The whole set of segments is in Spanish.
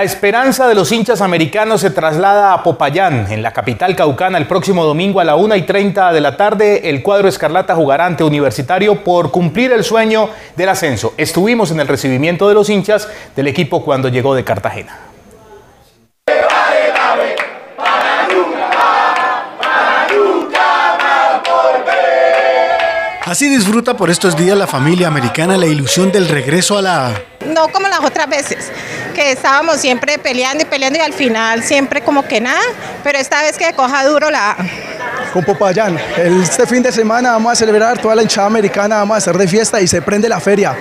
La esperanza de los hinchas americanos se traslada a Popayán, en la capital caucana, el próximo domingo a la 1 y 30 de la tarde. El cuadro Escarlata jugará ante Universitario por cumplir el sueño del ascenso. Estuvimos en el recibimiento de los hinchas del equipo cuando llegó de Cartagena. Así disfruta por estos días la familia americana la ilusión del regreso a la A. No como las otras veces, que estábamos siempre peleando y peleando y al final siempre como que nada, pero esta vez que coja duro la A. Con Popayán, este fin de semana vamos a celebrar toda la hinchada americana, vamos a hacer de fiesta y se prende la feria.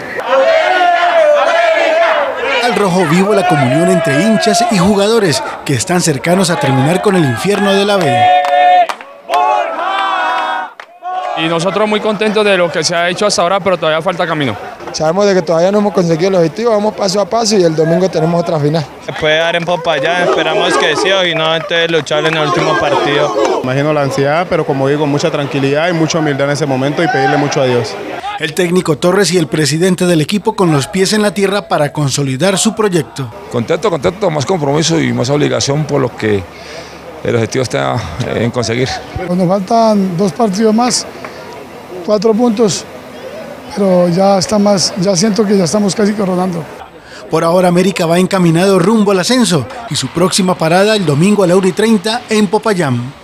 Al rojo vivo la comunión entre hinchas y jugadores que están cercanos a terminar con el infierno de la B. Y nosotros muy contentos de lo que se ha hecho hasta ahora, pero todavía falta camino. Sabemos de que todavía no hemos conseguido el objetivo, vamos paso a paso y el domingo tenemos otra final. Se puede dar en Popayán, esperamos que sí, y no entonces luchar en el último partido. Imagino la ansiedad, pero como digo, mucha tranquilidad y mucha humildad en ese momento y pedirle mucho a Dios. El técnico Torres y el presidente del equipo con los pies en la tierra para consolidar su proyecto. Contento, contento, más compromiso y más obligación por lo que el objetivo está en conseguir. Nos faltan dos partidos más, cuatro puntos, pero ya está más, ya siento que ya estamos casi coronando. Por ahora América va encaminado rumbo al ascenso y su próxima parada el domingo a la 1 y 30 en Popayán.